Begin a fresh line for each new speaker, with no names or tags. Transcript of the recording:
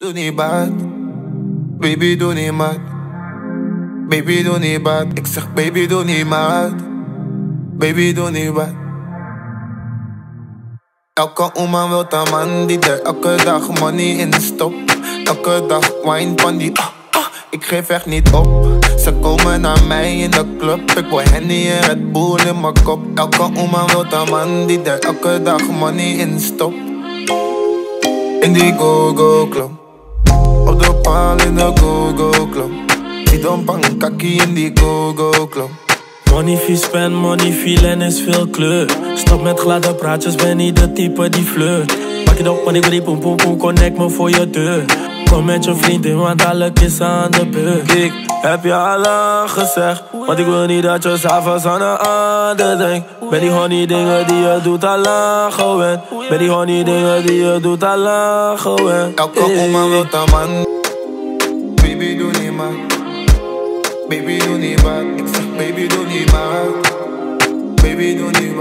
Doe niet bad, baby doe niet mad. Baby doe niet bad, ik zeg baby doe niet mad. Baby doe niet bad. Elke oma wil een man die er elke dag money in stopt. Elke dag wine van die ah, ah, ik geef echt niet op. Ze komen naar mij in de club, ik wil Henny en Red Bull in mijn kop. Elke oma wil een man die er elke dag money in stopt. In die go-go club, de paal in go-go club. Die don kaki in die go-go club.
Money vies spend, money feel en is veel kleur. Stop met gladde praatjes, ben niet de type die flirt. Pak je op, money, die poem poem poem, connect me voor je deur. Kom met je vriendin, want alle kissen aan de beurt. Ik heb je al gezegd, want ik wil niet dat je s'avonds aan een ander denkt. Ben die honey dingen die je doet al lang gewend. Ben die honey dingen die je doet al lang gewend.
Elke oma wil man. Baby, doe niet man. Baby, doe niet zeg baby, doe niet maar. Baby, doe niet